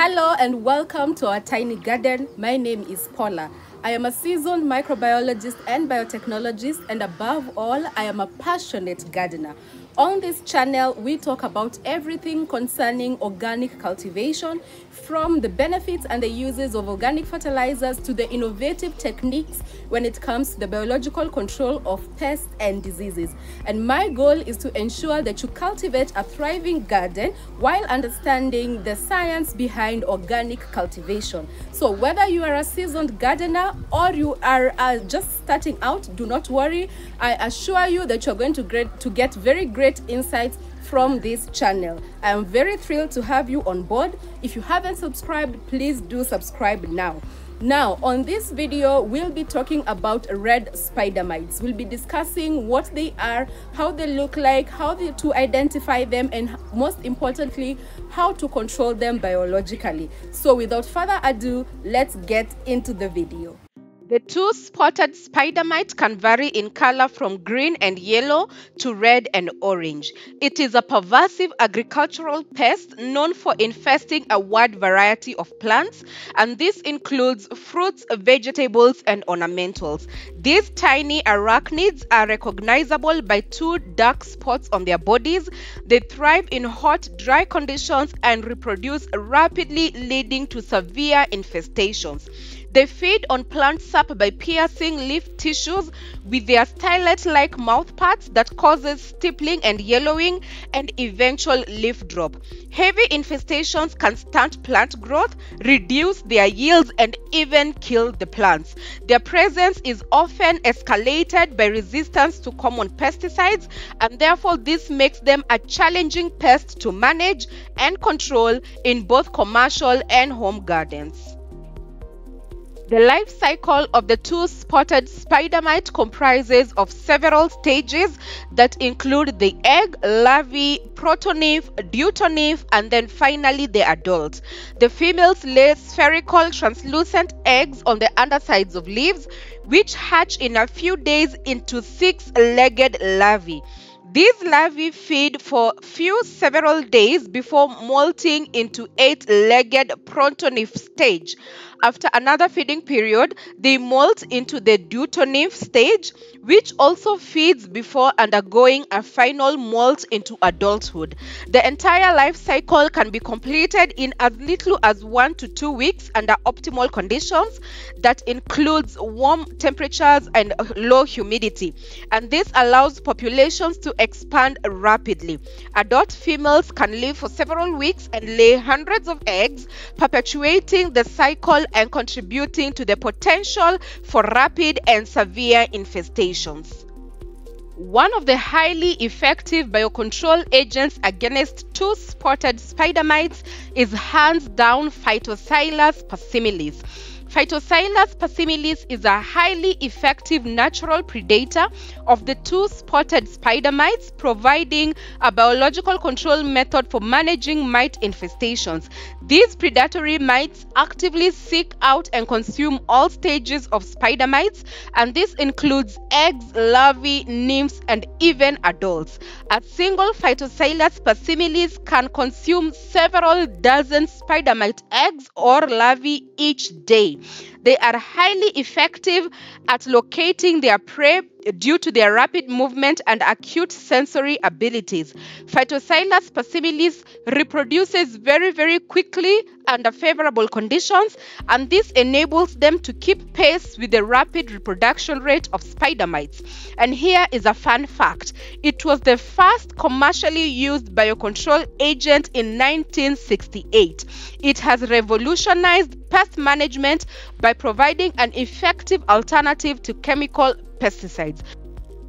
Hello and welcome to our tiny garden. My name is Paula. I am a seasoned microbiologist and biotechnologist, and above all, I am a passionate gardener. On this channel, we talk about everything concerning organic cultivation, from the benefits and the uses of organic fertilizers to the innovative techniques when it comes to the biological control of pests and diseases. And my goal is to ensure that you cultivate a thriving garden while understanding the science behind organic cultivation. So whether you are a seasoned gardener or you are uh, just starting out, do not worry. I assure you that you're going to, to get very great insights from this channel. I am very thrilled to have you on board. If you haven't subscribed, please do subscribe now. Now, on this video, we'll be talking about red spider mites. We'll be discussing what they are, how they look like, how they, to identify them, and most importantly, how to control them biologically. So without further ado, let's get into the video. The two-spotted spider mite can vary in color from green and yellow to red and orange. It is a pervasive agricultural pest known for infesting a wide variety of plants, and this includes fruits, vegetables, and ornamentals. These tiny arachnids are recognizable by two dark spots on their bodies. They thrive in hot, dry conditions and reproduce rapidly, leading to severe infestations. They feed on plant sap by piercing leaf tissues with their stylet-like mouthparts that causes stippling and yellowing and eventual leaf drop. Heavy infestations can stunt plant growth, reduce their yields, and even kill the plants. Their presence is often escalated by resistance to common pesticides, and therefore this makes them a challenging pest to manage and control in both commercial and home gardens. The life cycle of the two-spotted spider mite comprises of several stages that include the egg, larvae, protonymph, deutonymph, and then finally the adult. The females lay spherical translucent eggs on the undersides of leaves, which hatch in a few days into six-legged larvae. These larvae feed for few several days before molting into eight-legged protonymph stage. After another feeding period, they molt into the deutonymph stage, which also feeds before undergoing a final molt into adulthood. The entire life cycle can be completed in as little as one to two weeks under optimal conditions that includes warm temperatures and low humidity. And this allows populations to expand rapidly. Adult females can live for several weeks and lay hundreds of eggs, perpetuating the cycle and contributing to the potential for rapid and severe infestations. One of the highly effective biocontrol agents against two-spotted spider mites is hands down Phytoseiulus persimilis. Phytoseiulus persimilis is a highly effective natural predator of the two-spotted spider mites, providing a biological control method for managing mite infestations. These predatory mites actively seek out and consume all stages of spider mites, and this includes eggs, larvae, nymphs, and even adults. A single Phytoseiulus persimilis can consume several dozen spider mite eggs or larvae each day. They are highly effective at locating their prey due to their rapid movement and acute sensory abilities. Phytoseiulus persimilis reproduces very, very quickly under favorable conditions, and this enables them to keep pace with the rapid reproduction rate of spider mites. And here is a fun fact it was the first commercially used biocontrol agent in 1968. It has revolutionized pest management by providing an effective alternative to chemical pesticides.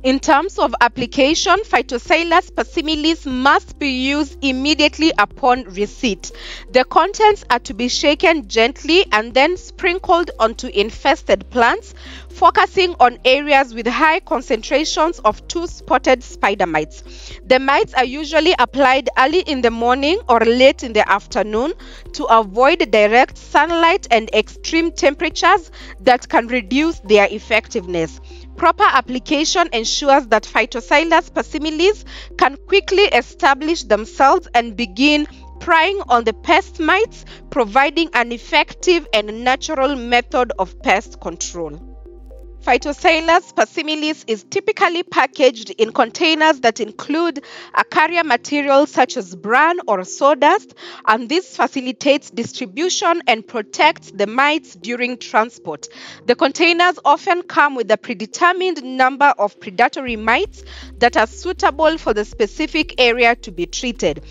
In terms of application, Phytoseiulus persimilis must be used immediately upon receipt. The contents are to be shaken gently and then sprinkled onto infested plants, focusing on areas with high concentrations of two-spotted spider mites. The mites are usually applied early in the morning or late in the afternoon to avoid direct sunlight and extreme temperatures that can reduce their effectiveness. Proper application ensures that Phytoseiulus persimilis can quickly establish themselves and begin spraying on the pest mites, providing an effective and natural method of pest control. Phytoseiulus persimilis is typically packaged in containers that include a carrier material such as bran or sawdust, and this facilitates distribution and protects the mites during transport. The containers often come with a predetermined number of predatory mites that are suitable for the specific area to be treated.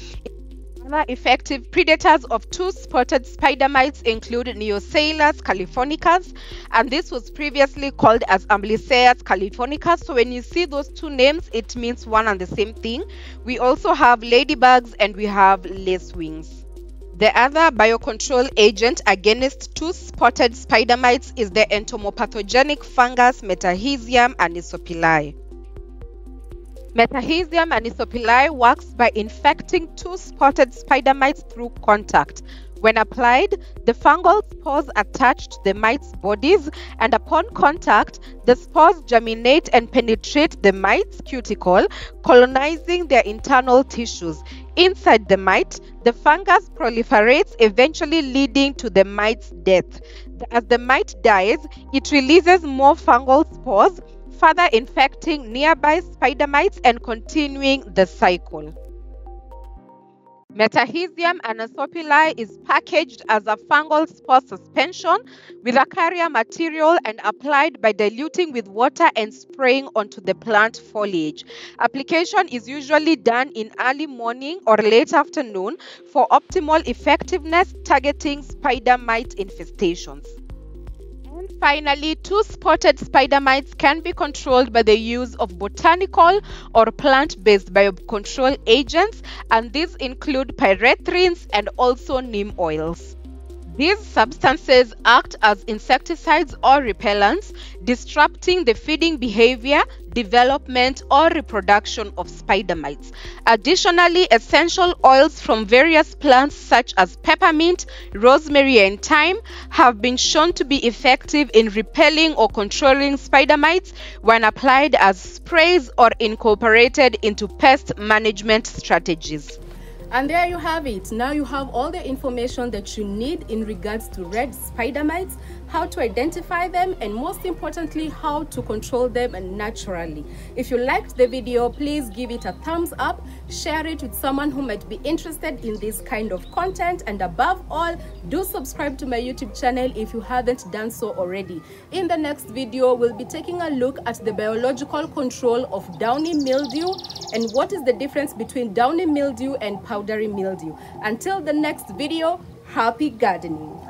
Other effective predators of two-spotted spider mites include Neoseiulus californicus, and this was previously called as Amblyseius californicus. So when you see those two names, it means one and the same thing. We also have ladybugs and we have lacewings. The other biocontrol agent against two-spotted spider mites is the entomopathogenic fungus Metarhizium anisopliae. Metarhizium anisopliae works by infecting two spotted spider mites through contact. When applied, the fungal spores attach to the mites' bodies, and upon contact, the spores germinate and penetrate the mite's cuticle, colonizing their internal tissues. Inside the mite, the fungus proliferates, eventually leading to the mite's death. As the mite dies, it releases more fungal spores further infecting nearby spider mites and continuing the cycle. Metarhizium anisopliae is packaged as a fungal spore suspension with a carrier material and applied by diluting with water and spraying onto the plant foliage. Application is usually done in early morning or late afternoon for optimal effectiveness targeting spider mite infestations. Finally, two-spotted spider mites can be controlled by the use of botanical or plant-based biocontrol agents, and these include pyrethrins and also neem oils. These substances act as insecticides or repellents, disrupting the feeding behavior, development, or reproduction of spider mites. Additionally, essential oils from various plants such as peppermint, rosemary, and thyme have been shown to be effective in repelling or controlling spider mites when applied as sprays or incorporated into pest management strategies. And there you have it. Now you have all the information that you need in regards to red spider mites, how to identify them, and most importantly, how to control them naturally. If you liked the video, please give it a thumbs up, share it with someone who might be interested in this kind of content, and above all, do subscribe to my YouTube channel if you haven't done so already. In the next video, we'll be taking a look at the biological control of downy mildew and what is the difference between downy mildew and powdery mildew. Until the next video, happy gardening.